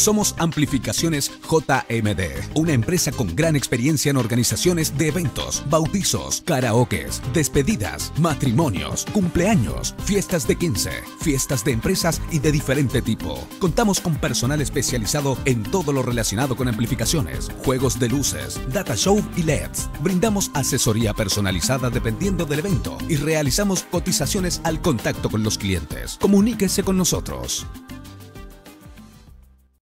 Somos Amplificaciones JMD, una empresa con gran experiencia en organizaciones de eventos, bautizos, karaokes, despedidas, matrimonios, cumpleaños, fiestas de 15, fiestas de empresas y de diferente tipo. Contamos con personal especializado en todo lo relacionado con amplificaciones, juegos de luces, data show y LEDs. Brindamos asesoría personalizada dependiendo del evento y realizamos cotizaciones al contacto con los clientes. Comuníquese con nosotros.